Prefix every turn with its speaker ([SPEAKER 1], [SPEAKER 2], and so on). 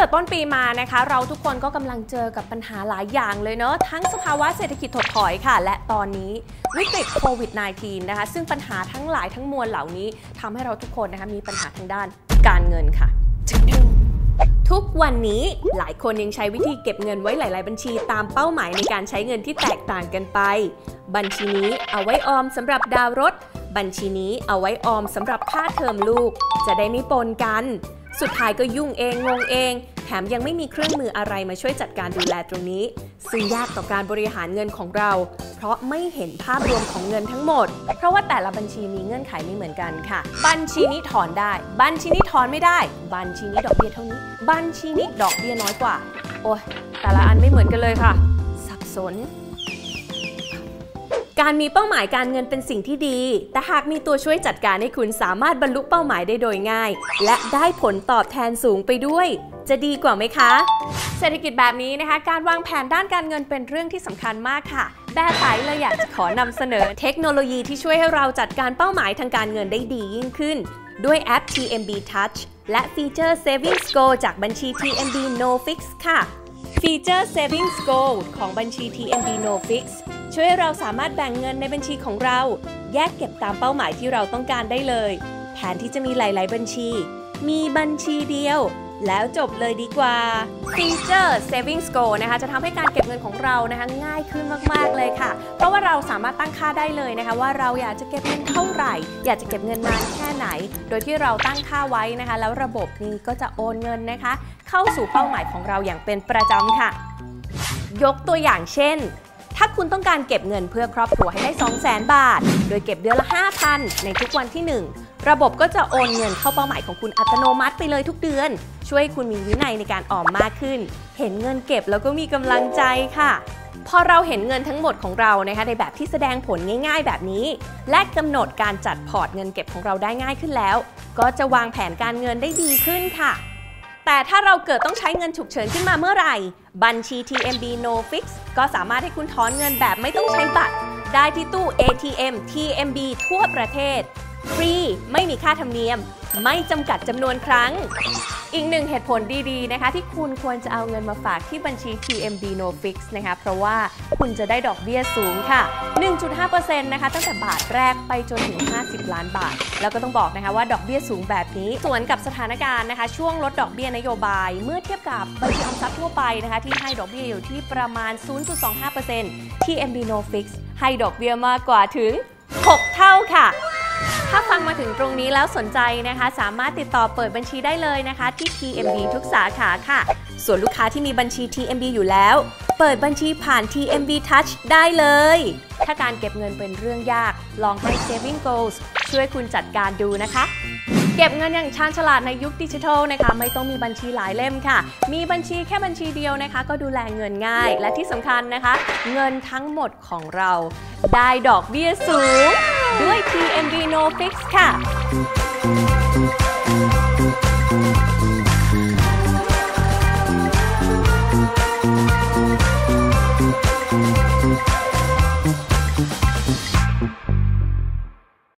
[SPEAKER 1] แต่ต้นปีมานะคะ เราทุกคนก็กำลังเจอกับปัญหาหลายอย่างเลยเนอะทั้งสภาวะเศรษฐกิจถดถอยค่ะ และตอนนี้วิกฤตโควิด -19 นะคะ ซึ่งปัญหาทั้งหลายทั้งมวลเหล่านี้ทำให้เราทุกคนนะคะมีปัญหาทางด้านการเงินค่ะทุกวันนี้หลายคนยังใช้วิธีเก็บเงินไว้หลาย ๆ บัญชีตามเป้าหมายในการใช้เงินที่แตกต่างกันไป บัญชีนี้เอาไว้ออมสำหรับดาวรถ บัญชีนี้เอาไว้ออมสำหรับค่าเทอมลูก จะได้ไม่ปนกัน สุดท้ายก็ยุ่งเองงงเอง แถมยังไม่มีเครื่องมืออะไรมาช่วยจัดการดูแลตรงนี้ ซึ่งยากต่อการบริหารเงินของเรา เพราะไม่เห็นภาพรวมของเงินทั้งหมด เพราะว่าแต่ละบัญชีมีเงื่อนไขไม่เหมือนกันค่ะ บัญชีนี้ถอนได้ บัญชีนี้ถอนไม่ได้ บัญชีนี้ดอกเบี้ยเท่านี้ บัญชีนี้ดอกเบี้ยน้อยกว่า โอ้ยแต่ละอันไม่เหมือนกันเลยค่ะ สับสน การมีเป้าหมายการเงินเป็นสิ่งที่ดี แต่หากมีตัวช่วยจัดการให้คุณสามารถบรรลุเป้าหมายได้โดยง่าย และได้ผลตอบแทนสูงไปด้วย จะดีกว่าไหมคะ เศรษฐกิจแบบนี้นะคะ การวางแผนด้านการเงินเป็นเรื่องที่สำคัญมากค่ะ แบ้ไตเลยอยากจะขอนำเสนอเทคโนโลยีที่ช่วยให้เราจัดการเป้าหมายทางการเงินได้ดียิ่งขึ้น ด้วยแอป TMB Touch และฟีเจอร์ Savings Go จากบัญชี TMB No Fix ค่ะ ฟีเจอร์ Savings Go ของบัญชี TMB No Fix ช่วยให้เราสามารถแบ่งเงินในบัญชีของเรา แยกเก็บตามเป้าหมายที่เราต้องการได้เลย แทนที่จะมีหลาย ๆ บัญชี มีบัญชีเดียว แล้วจบเลยดีกว่าฟีเจอร์ Savings Go นะคะจะทำให้การเก็บเงินของเรานะคะง่ายขึ้นมาก ๆ เลยค่ะ เพราะว่าเราสามารถตั้งค่าได้เลยนะคะ ว่าเราอยากจะเก็บเงินเท่าไหร่ อยากจะเก็บเงินนานแค่ไหน โดยที่เราตั้งค่าไว้นะคะ แล้วระบบนี้ก็จะโอนเงินนะคะ เข้าสู่เป้าหมายของเราอย่างเป็นประจำค่ะ ยกตัวอย่างเช่น ถ้าคุณต้องการเก็บเงินเพื่อครอบครัวให้ได้ 200,000 บาท โดยเก็บเดือนละ 5,000 ในทุกวันที่ 1 ระบบก็จะโอนเงินเข้าเป้าหมายของคุณอัตโนมัติไปเลยทุกเดือน ช่วยให้คุณมีวินัยในการออมมากขึ้น เห็นเงินเก็บแล้วก็มีกำลังใจค่ะพอเราเห็นเงินทั้งหมดของเรานะคะในแบบที่แสดงผลง่าย ๆ แบบนี้ และกำหนดการจัดพอร์ตเงินเก็บของเราได้ง่ายขึ้นแล้ว ก็จะวางแผนการเงินได้ดีขึ้นค่ะ แต่ถ้าเราเกิดต้องใช้เงินฉุกเฉินขึ้นมาเมื่อไหร่ บัญชี TMB No Fix ก็สามารถให้คุณถอนเงินแบบไม่ต้องใช้บัตร ได้ที่ตู้ ATM TMB ทั่วประเทศ ฟรี ไม่มีค่าธรรมเนียม ไม่จำกัดจำนวนครั้ง อีกหนึ่งเหตุผลดีๆนะคะ ที่คุณควรจะเอาเงินมาฝากที่บัญชี TMB No Fix นะคะ เพราะว่าคุณจะได้ดอกเบี้ยสูงค่ะ 1.5%นะคะ ตั้งแต่บาทแรกไปจนถึง 50 ล้านบาท แล้วก็ต้องบอกนะคะว่าดอกเบี้ยสูงแบบนี้สวนกับสถานการณ์นะคะ ช่วงลดดอกเบี้ยนโยบาย เมื่อเทียบกับบัญชีออมทรัพย์ทั่วไปนะคะ ที่ให้ดอกเบี้ยอยู่ที่ประมาณ 0.25% TMB No Fix ให้ดอกเบี้ยมากกว่าถึง 6 เท่าค่ะ ถ้าฟังมาถึงตรงนี้แล้วสนใจนะคะ สามารถติดต่อเปิดบัญชีได้เลยนะคะ ที่ TMB ทุกสาขาค่ะ ส่วนลูกค้าที่มีบัญชี TMB อยู่แล้ว เปิดบัญชีผ่าน TMB Touch ได้เลย ถ้าการเก็บเงินเป็นเรื่องยาก ลองให้ Saving Goals ช่วยคุณจัดการดูนะคะเก็บเงินอย่างชาญฉลาดในยุคดิจิทัลนะคะ ไม่ต้องมีบัญชีหลายเล่มค่ะ มีบัญชีแค่บัญชีเดียวนะคะ ก็ดูแลเงินง่าย และที่สำคัญนะคะ เงินทั้งหมดของเรา ได้ดอกเบี้ยสูง Blacky and Dino Fix Cap.